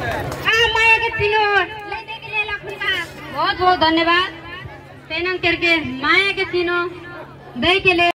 हाँ, बहुत बहुत धन्यवाद। पेनंग करके माया के तीनों। दे के लिए।